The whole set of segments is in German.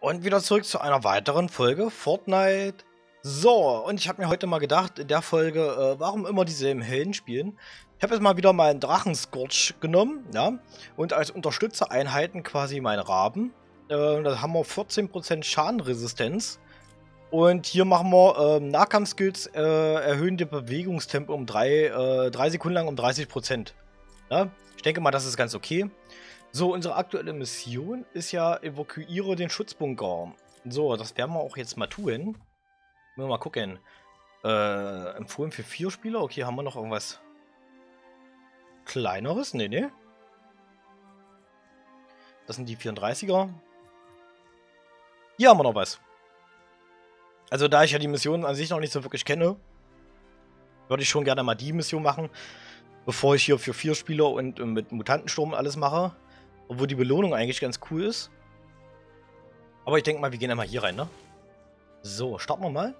Und wieder zurück zu einer weiteren Folge Fortnite. So, und ich habe mir heute mal gedacht, in der Folge, äh, warum immer dieselben Helden spielen. Ich habe jetzt mal wieder meinen Drachenscorch genommen, ja, und als Unterstützereinheiten quasi meinen Raben. Äh, da haben wir 14% Schadenresistenz. Und hier machen wir äh, Nahkampfskills, äh, erhöhen die Bewegungstempo um 3 äh, drei Sekunden lang um 30%. Ja? Ich denke mal, das ist ganz okay. So, unsere aktuelle Mission ist ja, evakuiere den Schutzbunker. So, das werden wir auch jetzt mal tun. Müssen wir mal gucken. Äh, empfohlen für vier Spieler? Okay, haben wir noch irgendwas kleineres? Nee, nee. Das sind die 34er. Hier haben wir noch was. Also da ich ja die Mission an sich noch nicht so wirklich kenne, würde ich schon gerne mal die Mission machen, bevor ich hier für vier Spieler und, und mit Mutantensturm alles mache. Obwohl die Belohnung eigentlich ganz cool ist. Aber ich denke mal, wir gehen einmal hier rein, ne? So, starten wir mal.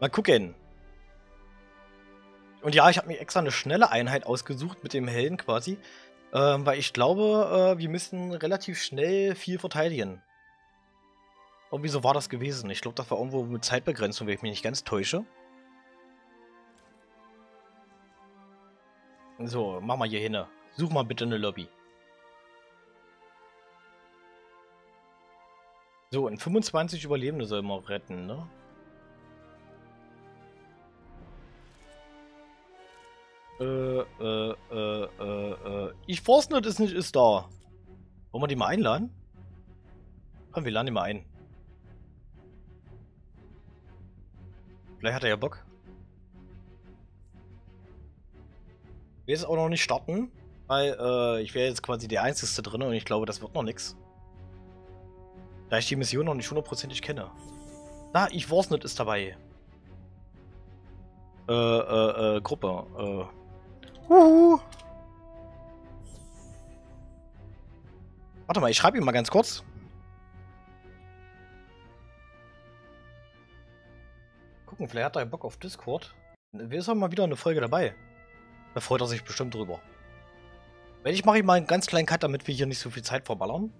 Mal gucken. Und ja, ich habe mir extra eine schnelle Einheit ausgesucht mit dem Helden quasi. Ähm, weil ich glaube, äh, wir müssen relativ schnell viel verteidigen. Und wieso war das gewesen? Ich glaube, das war irgendwo mit Zeitbegrenzung, wenn ich mich nicht ganz täusche. So, mach mal hier hin. Such mal bitte eine Lobby. So, und 25 Überlebende soll man retten, ne? Äh, äh, äh, äh, äh. Ich nicht, ist nicht, ist da. Wollen wir die mal einladen? Komm, wir laden die mal ein. Vielleicht hat er ja Bock. Ich will jetzt auch noch nicht starten, weil äh, ich wäre jetzt quasi der Einzige drin und ich glaube, das wird noch nichts. Da ich die Mission noch nicht hundertprozentig kenne. Na, ich weiß nicht, ist dabei. Äh, äh, äh, Gruppe. Äh. Uhu. Warte mal, ich schreibe ihm mal ganz kurz. Gucken, vielleicht hat er Bock auf Discord. Wir sind mal wieder eine Folge dabei. Da freut er sich bestimmt drüber. Wenn ich mache ich mal einen ganz kleinen Cut, damit wir hier nicht so viel Zeit verballern.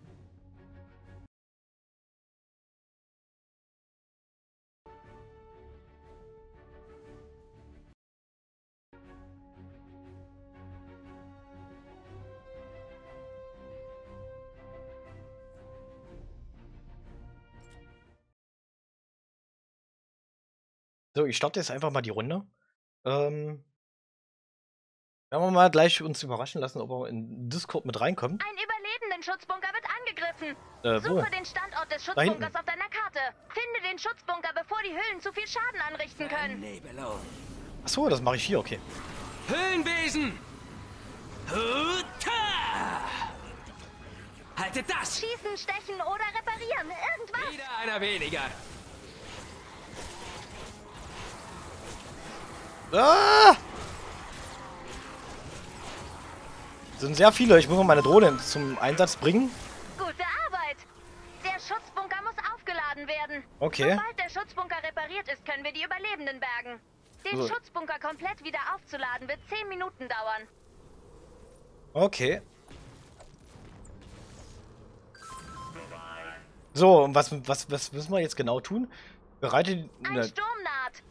Ich starte jetzt einfach mal die Runde. Ähm, werden wir mal gleich uns überraschen lassen, ob er in Discord mit reinkommt. Ein Überlebenden-Schutzbunker wird angegriffen. Äh, Suche den Standort des Schutzbunkers auf deiner Karte. Finde den Schutzbunker, bevor die Hüllen zu viel Schaden anrichten können. Achso, das mache ich hier, okay. Höhlenwesen! Huta! Haltet das! Schießen, stechen oder reparieren. Irgendwas. Wieder einer weniger. Ah! sind sehr viele. Ich muss mal meine Drohne zum Einsatz bringen. Gute Arbeit. Der Schutzbunker muss aufgeladen werden. Okay. Sobald der Schutzbunker repariert ist, können wir die Überlebenden bergen. Den So. Schutzbunker komplett wieder aufzuladen wird 10 Minuten dauern. Okay. So, und was, was, was müssen wir jetzt genau tun? Bereite Ein ne, Sturm.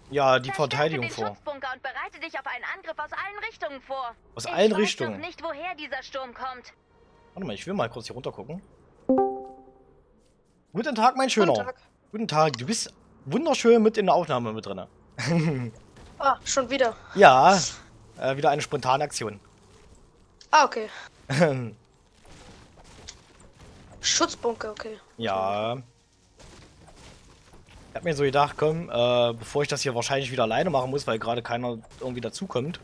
Ja, die Verteidigung den vor. Schutzbunker und bereite dich auf einen Angriff aus allen Richtungen vor. Aus ich allen weiß Richtungen? noch nicht, woher dieser Sturm kommt. Warte mal, ich will mal kurz hier runter gucken. Guten Tag, mein Schöner. Guten Tag. Guten Tag. Du bist wunderschön mit in der Aufnahme mit drin. Ah, schon wieder. Ja, äh, wieder eine spontane Aktion. Ah, okay. Schutzbunker, okay. ja. Ich hab mir so gedacht, komm, äh, bevor ich das hier wahrscheinlich wieder alleine machen muss, weil gerade keiner irgendwie dazukommt.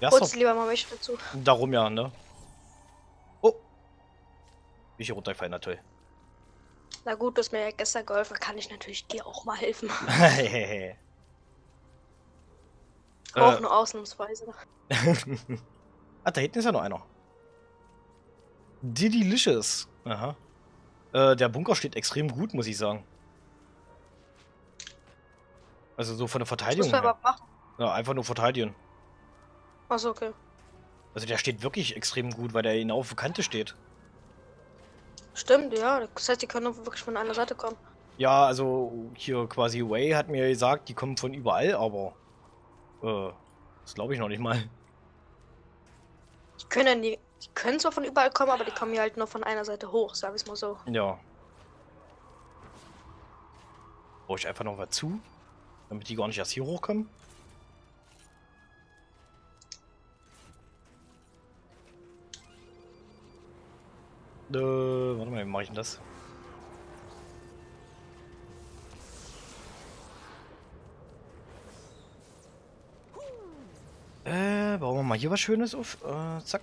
Doch lieber mal welche dazu. darum ja, ne? Oh. Bin ich hier runtergefallen, na toll. Na gut, du hast mir ja gestern geholfen, kann ich natürlich dir auch mal helfen. Auch Äh. nur ausnahmsweise. ah, da hinten ist ja noch einer. Didilicious. Aha. Äh, der Bunker steht extrem gut, muss ich sagen. Also so von der Verteidigung her. überhaupt machen? Ja, einfach nur verteidigen. Achso, okay. Also der steht wirklich extrem gut, weil der genau auf der Kante steht. Stimmt, ja. Das heißt, die können wirklich von einer Seite kommen. Ja, also hier quasi Way hat mir gesagt, die kommen von überall, aber äh, das glaube ich noch nicht mal. Die können, die, die können zwar von überall kommen, aber die kommen ja halt nur von einer Seite hoch, sag ich mal so. Ja. Brauche ich einfach noch was zu, damit die gar nicht erst hier hochkommen. Äh, warte mal, wie mache ich denn das? Äh, bauen wir mal hier was Schönes auf. Äh, zack.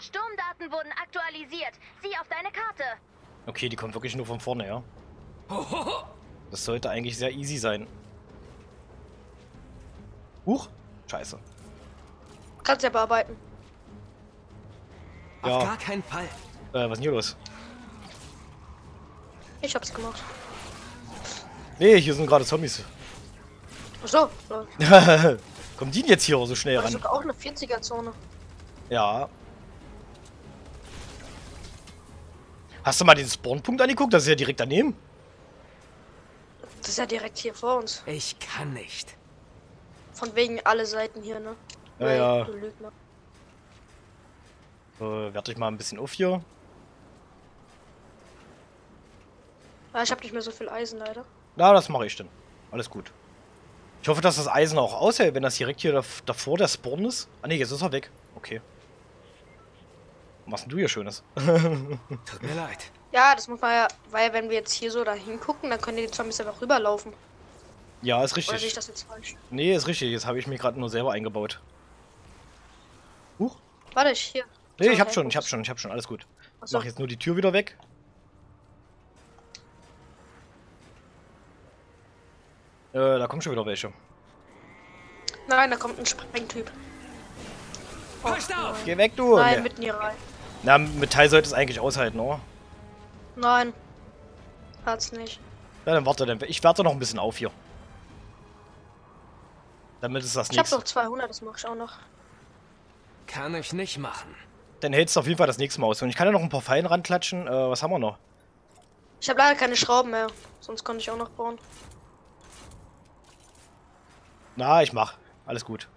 Sturmdaten wurden aktualisiert. Sieh auf deine Karte. Okay, die kommt wirklich nur von vorne, ja. Das sollte eigentlich sehr easy sein. Huch. Scheiße. Kannst ja bearbeiten. Auf Ja. gar keinen Fall. Äh, was ist denn hier los? Ich hab's gemacht. Nee, hier sind gerade Zombies. Achso, lol. Kommen die denn jetzt hier so schnell Das ist ran? sogar auch eine 40er-Zone. Ja. Hast du mal den Spawnpunkt angeguckt? Das ist ja direkt daneben. Das ist ja direkt hier vor uns. Ich kann nicht. Von wegen alle Seiten hier, ne? Ja, Ray, ja. Du Lügner. Äh, werte ich mal ein bisschen auf hier. Ja, ich hab nicht mehr so viel Eisen leider. Na, das mache ich dann. Alles gut. Ich hoffe, dass das Eisen auch aushält, wenn das direkt hier dav davor der Spawn ist. Ah ne, jetzt ist er weg. Okay. Was denn du hier Schönes? Tut mir leid. Ja, das muss man ja, weil wenn wir jetzt hier so da hingucken, dann können die Zombies einfach rüberlaufen. ja, ist Oder sehe ich richtig. das jetzt falsch? Nee, ist richtig. Jetzt habe ich mir gerade nur selber eingebaut. Huch. Warte, ich hier. Nee, So, ich hab schon, ich hab schon, ich hab schon. Alles gut. Achso. Mach jetzt nur die Tür wieder weg. Äh, da kommen schon wieder welche. Nein, da kommt ein Sprengtyp. Oh, Passt auf! Geh weg, du! Nein, mitten hier rein. Na, Metall sollte es eigentlich aushalten, oder? Nein. Hat's nicht. Ja, dann warte, dann. Ich warte noch ein bisschen auf hier. Damit ist das Ich hab nächste. noch 200, das mach ich auch noch. Kann ich nicht machen. Dann hältst du auf jeden Fall das nächste Mal aus. Und ich kann ja noch ein paar Fallen ranklatschen. Äh, was haben wir noch? Ich habe leider keine Schrauben mehr. Sonst konnte ich auch noch bauen. Na, ich mach. Alles gut.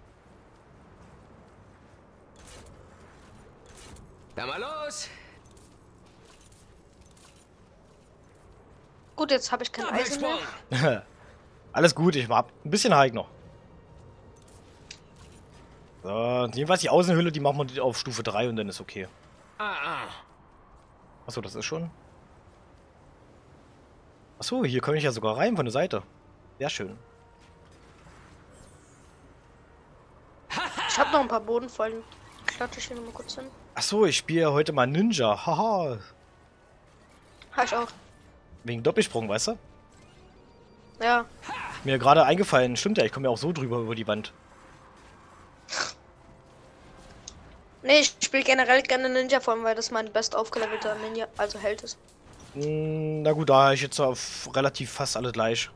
Dann mal los! Gut, jetzt habe ich kein Eisen mehr. Alles gut, ich hab ein bisschen Hike noch. So, jedenfalls die Außenhülle, die machen wir auf Stufe 3 und dann ist okay. Ah, ah. Achso, das ist schon. Achso, hier komme ich ja sogar rein von der Seite. Sehr schön. Ich habe noch ein paar Bodenfallen. Klatsche ich hier noch mal kurz hin. Achso, ich spiele ja heute mal Ninja. Haha. Hab ich auch. Wegen Doppelsprung, weißt du? Ja. Mir gerade eingefallen, stimmt ja, ich komme ja auch so drüber über die Wand. Nee, ich spiele generell gerne Ninja-Form, weil das mein best aufgelevelter Ninja, also Held ist. Hm, na gut, da habe ich jetzt auf relativ fast alle gleich.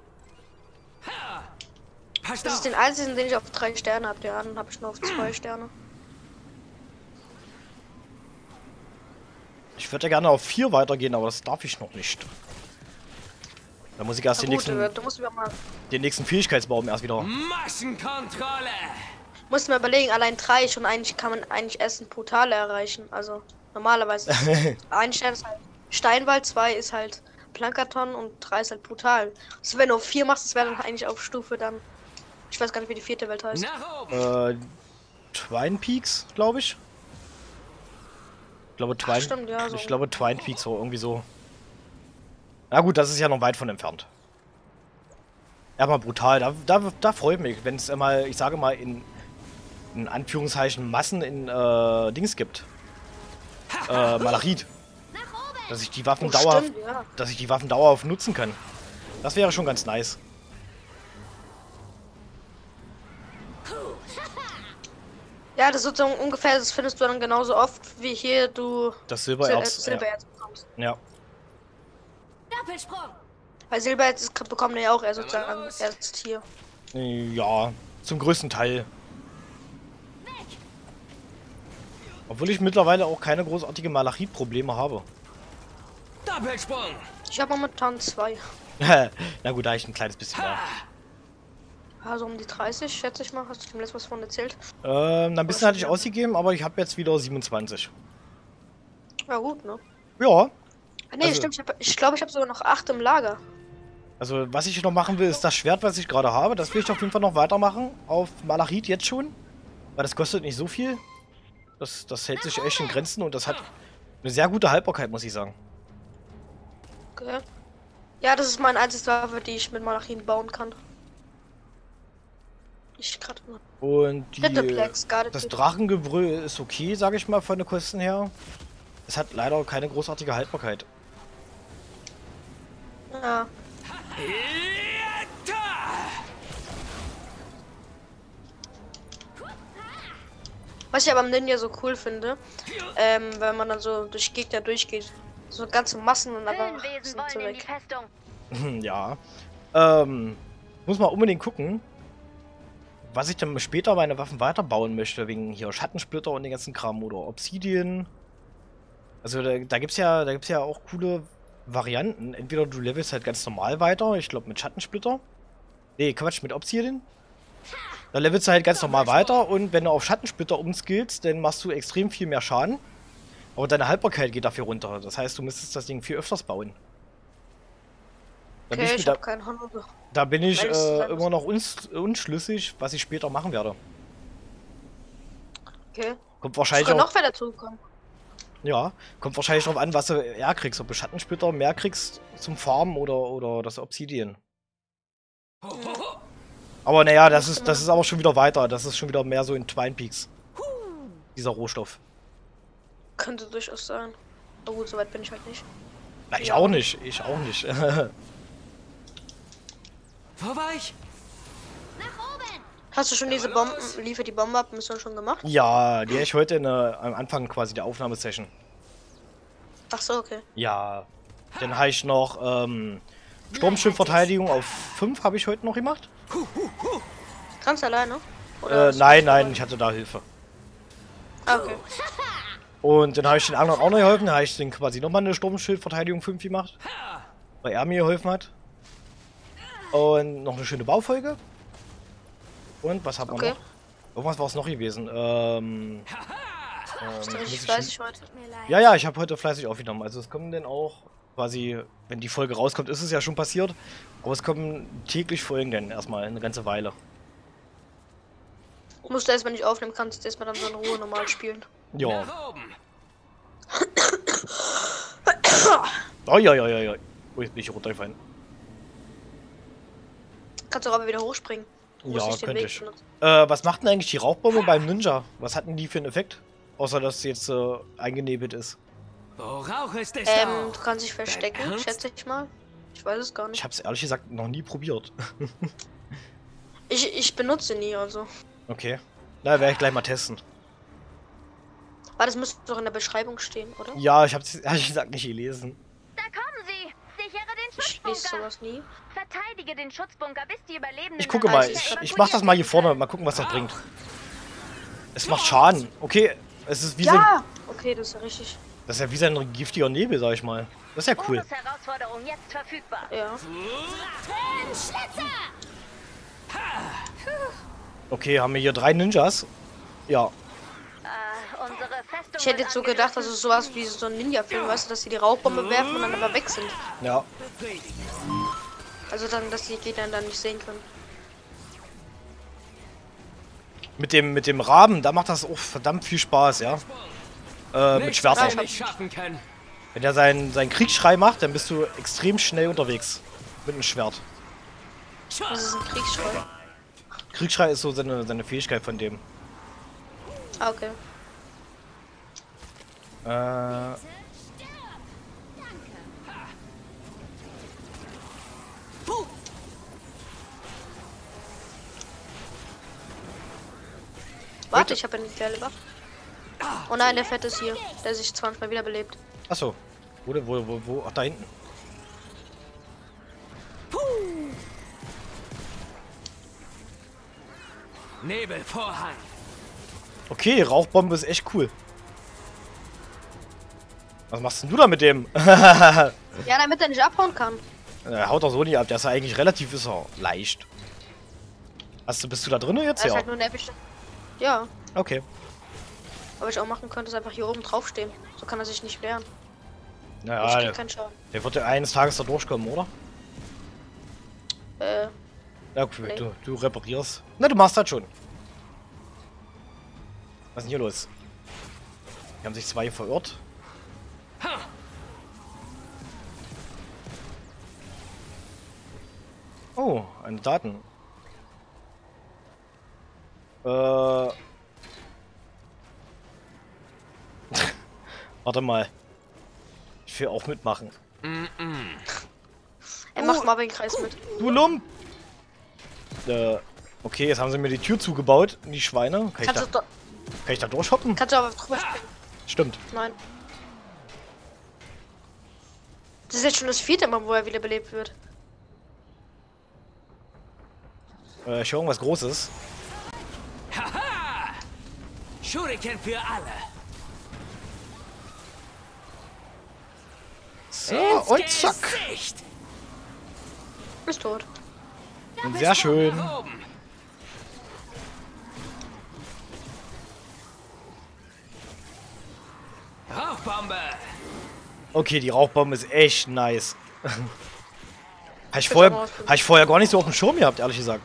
Das ist den einzigen, den ich auf drei Sterne habe. Den anderen habe ich nur auf zwei Sterne. Ich würde ja gerne auf 4 weitergehen, aber das darf ich noch nicht. Da muss ich erst Na den gut, nächsten, äh, den nächsten Fähigkeitsbaum erst wieder. Massenkontrolle! musst mir überlegen, allein drei schon eigentlich kann man eigentlich erst ein Portal erreichen. Also normalerweise. ein Stern ist halt Steinwald, zwei ist halt Plankaton und drei ist halt Portal. Also wenn du auf vier machst, das wäre dann eigentlich auf Stufe dann. Ich weiß gar nicht, wie die vierte Welt heißt. Äh, Twine Peaks, glaube ich. Ich glaube, Twine, stimmt, ja, so ich glaube, Twine Peaks oder irgendwie so. Na gut, das ist ja noch weit von entfernt. Ja, aber brutal. Da, da, da freut mich, wenn es mal, ich sage mal, in, in Anführungszeichen Massen in äh, Dings gibt. Äh, Malachit. Dass ich die Waffen Oh, dauerhaft, stimmt, ja. dass ich die Waffen dauerhaft nutzen kann. Das wäre schon ganz nice. Ja, das ist sozusagen ungefähr, das findest du dann genauso oft, wie hier du Das Sil äh, Silbererz. ja. Silbererz bekommst. ja. Doppelsprung! Weil Silbererz ist- bekommen die auch eher sozusagen erst hier. Ja, zum größten Teil. Obwohl ich mittlerweile auch keine großartigen Malachit-Probleme habe. Doppelsprung. Ich habe momentan zwei. Na gut, da ich ein kleines bisschen mehr. Also um die 30, schätze ich mal. Hast du dem letzten was von erzählt? Ähm, ein bisschen hatte ich ausgegeben, aber ich habe jetzt wieder 27. Ja gut, ne? Ja. Ah, nee, Also- stimmt. Ich glaube, ich, glaub, ich habe sogar noch acht im Lager. Also, was ich noch machen will, ist das Schwert, was ich gerade habe. Das will ich auf jeden Fall noch weitermachen. Auf Malachit jetzt schon. Weil das kostet nicht so viel. Das, das hält sich echt in Grenzen und das hat eine sehr gute Haltbarkeit, muss ich sagen. Okay. Ja, das ist meine einzige Waffe, die ich mit Malachin bauen kann. Ich gerade mal. Und die, das. Drachengebrüll ist okay, sage ich mal, von den Kosten her. Es hat leider keine großartige Haltbarkeit. Ja. Was ich aber am Ninja so cool finde, ähm, wenn man dann so durch Gegner durchgeht. So ganze Massen und einfach Höhlenwesen sind die weg. Ja. Ähm, muss man unbedingt gucken, was ich dann später meine Waffen weiterbauen möchte, wegen hier Schattensplitter und den ganzen Kram oder Obsidian. Also da, da gibt's ja, ja auch coole Varianten. Entweder du levelst halt ganz normal weiter, ich glaube mit Schattensplitter. Nee, Quatsch, mit Obsidian. Da levelst du halt ganz normal weiter und wenn du auf Schattensplitter umskillst, dann machst du extrem viel mehr Schaden. Aber deine Haltbarkeit geht dafür runter. Das heißt, du müsstest das Ding viel öfters bauen. Da bin Okay, ich, ich da, habe keinen Honor. da bin ich es äh, immer noch uns, unschlüssig, was ich später machen werde. Okay. Kommt wahrscheinlich auch, noch wer dazugekommen. ja, kommt wahrscheinlich drauf an, was du eher kriegst. Ob du Schattensplitter mehr kriegst zum Farmen oder, oder das Obsidian. Aber naja, das ist, das ist aber schon wieder weiter. Das ist schon wieder mehr so in Twine Peaks. Dieser Rohstoff. Könnte durchaus sein. Aber gut, soweit bin ich halt nicht. Na, ich auch nicht. Ich auch nicht. Wo war ich? Nach oben! Hast du schon diese Bomben, liefer die Bombe ab, Mission schon gemacht? ja, die hab ich heute in der, am Anfang quasi der Aufnahmesession. Ach so, okay. Ja. Dann habe ich noch ähm, Sturmschiffverteidigung auf 5 habe ich heute noch gemacht. Kannst du alleine? Äh, ist nein, nein, dabei? ich hatte da Hilfe. Ah, okay. Und dann habe ich den anderen auch noch geholfen. Dann habe ich den quasi nochmal eine Sturmschildverteidigung 5 gemacht. Weil er mir geholfen hat. Und noch eine schöne Baufolge. Und was haben wir Okay. noch? Irgendwas war es noch gewesen. Ähm, Bist ähm, du muss richtig ich- fleißig heute? ja, ja, ich habe heute fleißig aufgenommen. Also es kommen dann auch quasi, wenn die Folge rauskommt, ist es ja schon passiert. Aber es kommen täglich Folgen dann erstmal eine ganze Weile. Musst du erstmal nicht aufnehmen, kannst du erstmal dann so in Ruhe normal spielen. Ja. Oh, ja, ja, ja, ja. Oh, jetzt bin ich runtergefallen. Kannst du aber wieder hochspringen. Du musst Ja, den könnte Weg ich. benutzen. Äh, was macht denn eigentlich die Rauchbombe beim Ninja? Was hatten die für einen Effekt? Außer, dass sie jetzt äh, eingenebelt ist. Wo Rauch ist, ist Ähm, du kannst dich verstecken, schätze ich mal. Ich weiß es gar Ich nicht. habe es ehrlich gesagt noch nie probiert. Ich, ich benutze nie, also. Okay. Na, werde ich gleich mal testen. Aber das müsste doch in der Beschreibung stehen, oder? Ja, ich habe es ehrlich gesagt nicht gelesen. Da kommen sie! Sichere den Ich lese sowas nie. Verteidige den Schutzbunker, bis die Überlebenden... Ich gucke mal, ich, ich mach das mal hier vorne, mal gucken, was das bringt. Es macht Schaden. Okay, es ist wie so ein, Ja! Okay, das ist ja richtig. das ist ja wie so ein giftiger Nebel, sag ich mal. Das ist ja cool. Bonus-Herausforderung jetzt verfügbar. Ja. Okay, haben wir hier drei Ninjas. Ja. Äh, Ich hätte jetzt so gedacht, dass es sowas wie so ein Ninja-Film, weißt du, dass sie die Rauchbombe werfen und dann aber weg sind. Ja. Also dann, dass die Gegner dann nicht sehen können. Mit dem, mit dem Raben, da macht das auch verdammt viel Spaß, ja. Äh, mit Schwertern. Wenn er seinen, seinen Kriegsschrei macht, dann bist du extrem schnell unterwegs. Mit einem Schwert. Das ist ein Kriegsschrei. Kriegsschrei ist so seine, seine Fähigkeit von dem. Ah, okay. Äh, Warte, ich habe ja nicht geile Waffe. Oh nein, der Fett ist hier. Der sich 20 Mal wiederbelebt. achso. Wo, wo, wo, wo? Ach, da hinten. Nebelvorhang. Okay, Rauchbombe ist echt cool. Was machst denn du da mit dem? Ja, damit er nicht abhauen kann. er haut doch so nicht ab. Der ist ja eigentlich relativ ist er leicht. Hast du, bist du da drin jetzt? Ist Ja. halt nur. Ja, Okay. aber ich auch machen könnte, ist einfach hier oben draufstehen. So kann er sich nicht wehren. ich Naja, krieg der, keinen Schaden. der wird ja eines Tages da durchkommen, oder? Äh, Ja, okay, Nee. du, du reparierst. Na, du machst das schon. Was ist denn hier los? Hier haben sich zwei verirrt. Oh, eine Daten. Äh. Warte mal. Ich will auch mitmachen. er macht Marvin-Kreis mit. Du Lump! Äh, okay, jetzt haben sie mir die Tür zugebaut, die Schweine. Kann ich, da, kann ich da durchhoppen? kannst du aber drüber springen. Stimmt. Nein. Das ist jetzt schon das vierte Mal, wo er wiederbelebt wird. Äh, ich höre irgendwas Großes. Shuriken für alle. So, Ins und zack. Gesicht. Ist tot. Sehr schön. Rauchbombe. Okay, die Rauchbombe ist echt nice. Habe ich, vorher, hab ich vorher gar nicht so auf dem Schirm gehabt, ehrlich gesagt.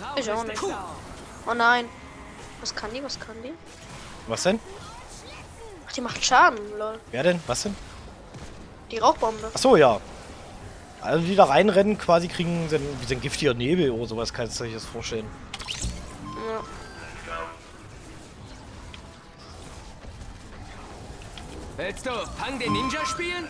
Worauf Ich auch nicht. Oh nein. Was kann die? Was kann die? Was denn? Ach, die macht Schaden, lol. Wer denn? Was denn? Die Rauchbombe. Achso, ja. Also die da reinrennen, quasi kriegen sind, wie sind giftiger Nebel oder sowas, kannst du dir das vorstellen. Ja. Willst du Fang den Ninja spielen?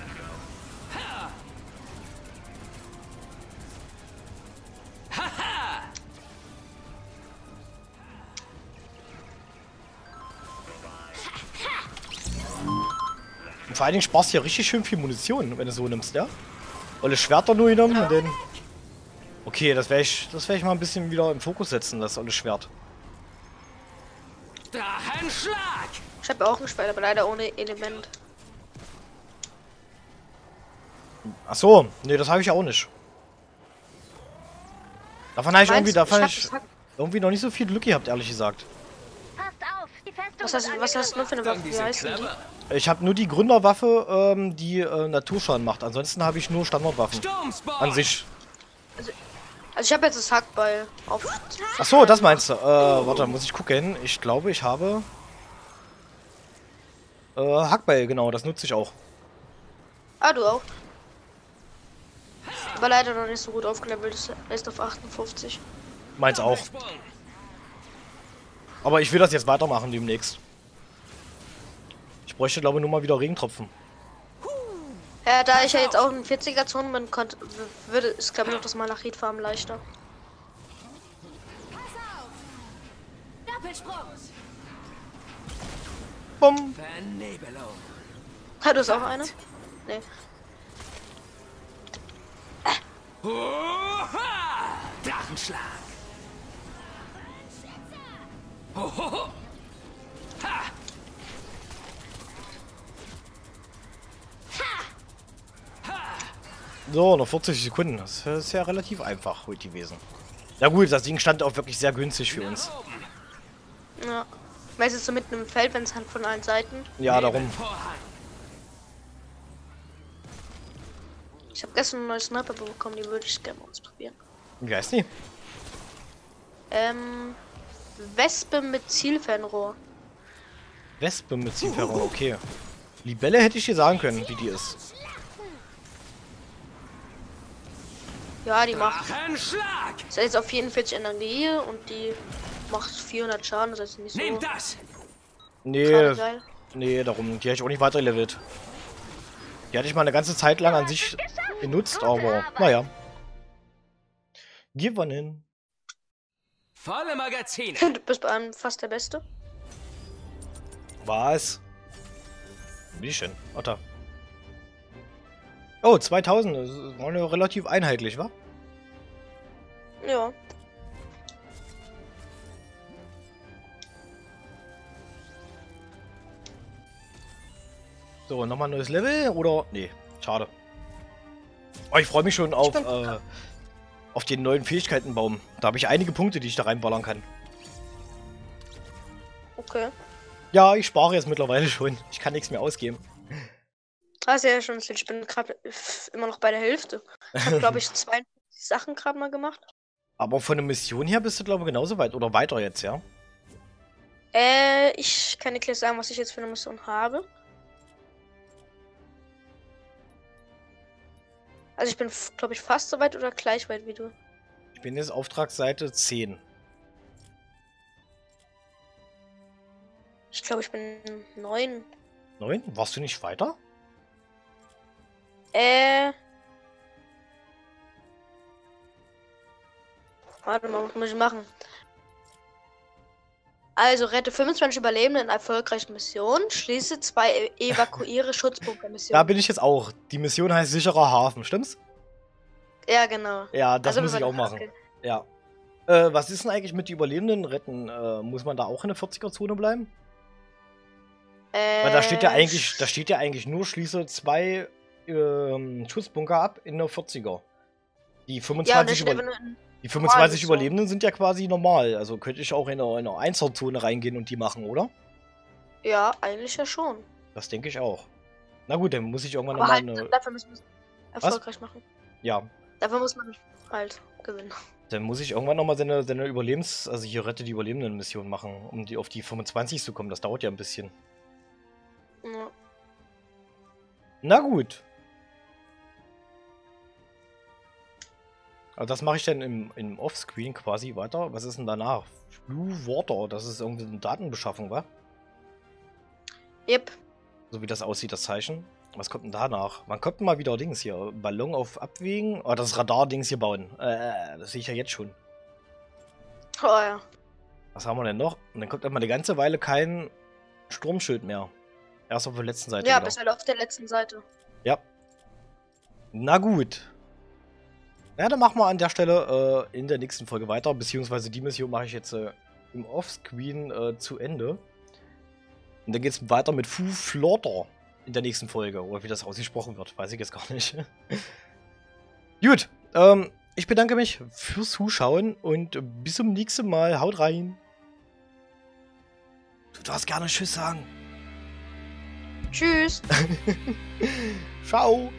Und vor allen Dingen sparst du ja richtig schön viel Munition, wenn du so nimmst, ja? Alle Schwerter nur genommen und dann... Okay, das werde ich, das werd ich mal ein bisschen wieder im Fokus setzen, das olle Schwert. Drachenschlag! Ich habe auch ein Schwert, aber leider ohne Element. Ach so, nee, das habe ich auch nicht. Davon habe ich irgendwie, davon ich ich irgendwie noch nicht so viel Glück gehabt, ehrlich gesagt. Passt auf, die Festung Was hast, was hast du nur für eine Waffe? die Wie heißen die? Ich habe nur die Gründerwaffe, ähm, die äh, Naturschaden macht. Ansonsten habe ich nur Standardwaffen. An sich. Also ich habe jetzt das Hackball auf. Ach so, das meinst du. Äh, warte, muss ich gucken. Ich glaube, ich habe... Äh, Hackbeil, genau, das nutze ich auch. Ah, du auch. Aber leider noch nicht so gut aufgelevelt. Ist erst auf 58. Meins auch. Aber ich will das jetzt weitermachen demnächst. Ich bräuchte, glaube ich, nur mal wieder Regentropfen. Ja, da ich ja jetzt auch in 40er Zonen bin, konnte, würde ist glaube ich auch das Malachitfarben leichter. Doppelsprung. Bumm. Vernebelung. Ha, du hast auch eine? Nee. Drachenschlag. So, noch 40 Sekunden. Das ist ja relativ einfach heute gewesen. Ja gut, das Ding stand auch wirklich sehr günstig für uns. Ja. Ist so mitten im Feld, wenn es halt von allen Seiten. Ja, darum. Ich habe gestern eine neue Sniper bekommen, die würde ich gerne mal ausprobieren. Wie heißt die? Ähm. Wespe mit Zielfernrohr. Wespe mit Zielfernrohr, okay. Libelle hätte ich dir sagen können, wie die ist. Ja, die macht. Drachenschlag. Ist jetzt auf 44 Energie und die macht 400 Schaden, das heißt nicht so Nimm das. Nee, nee, darum. Die hätte ich auch nicht weiterlevelt. Die hatte ich mal eine ganze Zeit lang an sich genutzt, aber naja. Gewonnen. Volle Magazine. Du bist bei einem fast der Beste. Was? Wie schön. Otter. Oh, 2000. Das war ja relativ einheitlich, wa? Ja. So, nochmal ein neues Level oder? Nee, schade. Oh, ich freue mich schon auf, bin- äh, auf den neuen Fähigkeitenbaum. Da habe ich einige Punkte, die ich da reinballern kann. Okay. Ja, ich spare jetzt mittlerweile schon. Ich kann nichts mehr ausgeben. Ah, sehr schön. Ich bin gerade immer noch bei der Hälfte. Ich habe, glaube ich, 52 Sachen gerade mal gemacht. Aber von der Mission her bist du, glaube ich, genauso weit. Oder weiter jetzt, ja? Äh, ich kann dir gleich sagen, was ich jetzt für eine Mission habe. Also ich bin, glaube ich, fast so weit oder gleich weit wie du. Ich bin jetzt Auftragsseite 10. Ich glaube, ich bin neun. 9? Warst du nicht weiter? Äh. Warte mal, was muss ich machen? Also rette 25 Überlebende in erfolgreichen Missionen, schließe zwei e evakuiere Da Schutzbunker-Missionen. bin ich jetzt auch. Die Mission heißt sicherer Hafen, stimmt's? Ja, genau. Ja, das Also, muss ich auch machen. Ja. Äh, was ist denn eigentlich mit den Überlebenden retten? Äh, muss man da auch in der 40er-Zone bleiben? Äh, Weil da steht ja eigentlich, da steht ja eigentlich nur, schließe zwei ähm, Schutzbunker ab in der 40er. Die Ja, und 25, das steht die 25 Mission. Überlebenden sind ja quasi normal. Also könnte ich auch in eine, in eine Einzelzone reingehen und die machen, oder? ja, eigentlich ja schon. Das denke ich auch. Na gut, dann muss ich irgendwann nochmal halt, eine. dafür müssen wir es erfolgreich machen. Ja, Dafür muss man halt gewinnen. dann muss ich irgendwann nochmal seine, seine Überlebens-, also hier rette die Überlebenden-Mission machen, um die auf die 25 zu kommen. Das dauert ja ein bisschen. Ja. Na gut. Also das mache ich dann im, im Offscreen quasi weiter. Was ist denn danach? Blue Water, das ist irgendwie eine Datenbeschaffung, wa? Yep. So wie das aussieht, das Zeichen. Was kommt denn danach? Wann kommt mal wieder Dings hier? Ballon auf Abwägen? Oh, das Radar-Dings hier bauen. Äh, das sehe ich ja jetzt schon. Oh ja. Was haben wir denn noch? Und dann kommt immer eine ganze Weile kein Sturmschild mehr. Erst auf der letzten Seite Ja, wieder. bis halt auf der letzten Seite. Ja. Na gut. Ja, dann machen wir an der Stelle äh, in der nächsten Folge weiter. Beziehungsweise die Mission mache ich jetzt äh, im Offscreen äh, zu Ende. Und dann geht es weiter mit Fu Florter in der nächsten Folge. Oder wie das ausgesprochen wird, weiß ich jetzt gar nicht. gut. Ähm, ich bedanke mich fürs Zuschauen und bis zum nächsten Mal. Haut rein. Du darfst gerne Tschüss sagen. Tschüss. Ciao.